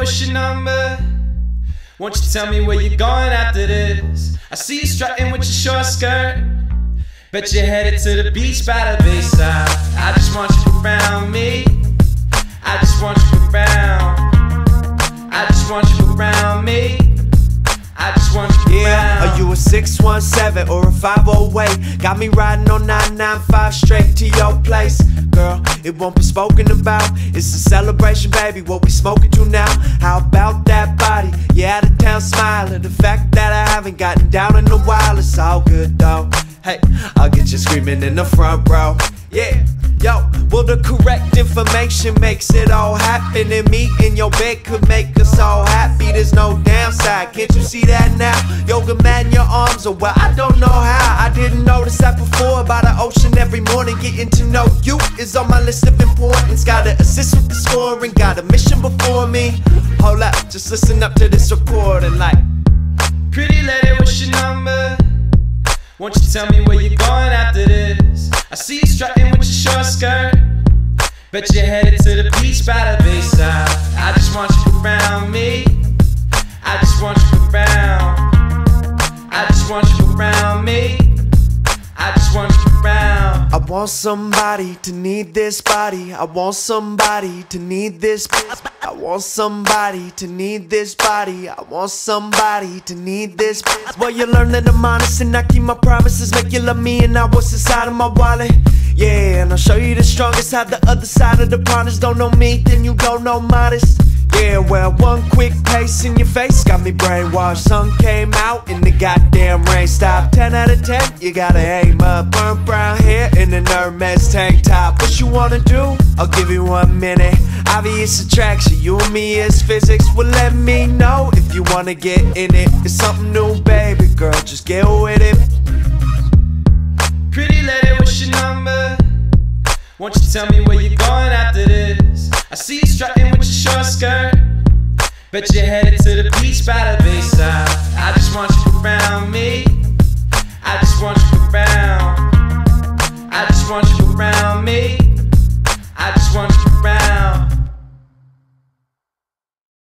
what's your number? Won't you tell me where you're going after this? I see you strutting with your short skirt. Bet you're headed to the beach by the bayside. I just want you around me. I just want you around. I just want you around me. I just want you Yeah, around. are you a 617 or a 508? Got me riding on 995 straight to your place. Girl, it won't be spoken about. It's a celebration, baby. What we smoking to now? How about that body? You out of town smiling. The fact that I haven't gotten down in a while, it's all good though. Hey, I'll get you screaming in the front row. Yeah, yo, well, the correct information makes it all happen. And me in your bed could make us all happy. There's no can't you see that now? Yoga mat in your arms, or well, I don't know how. I didn't notice that before. By the ocean every morning, getting to know you is on my list of importance. Gotta assist with the scoring, got a mission before me. Hold up, just listen up to this recording, like. Pretty lady, what's your number? Won't you tell me where you're going after this? I see you strutting with your short skirt. Bet you're headed to the beach by the bayside. I just want I just want you around me. I just want you around. I want somebody to need this body. I want somebody to need this. I want somebody to need this body. I want somebody to need this. Well, you learn that I'm honest and I keep my promises. Make you love me and not what's inside of my wallet. Yeah, and I'll show you the strongest. How the other side of the pond. Don't know me, then you don't know modest. Yeah, well, one quick pace in your face got me brainwashed. Sun came out and the goddamn rain stopped. 10 out of 10, you gotta aim up. Burnt brown hair in an Hermes tank top. What you wanna do? I'll give you one minute. Obvious attraction, you and me is physics. Well, let me know if you wanna get in it. It's something new, baby girl, just get with it. Pretty lady, what's your number? Won't you tell me where you're going after Bet you're headed to the beach by the bayside. I just want you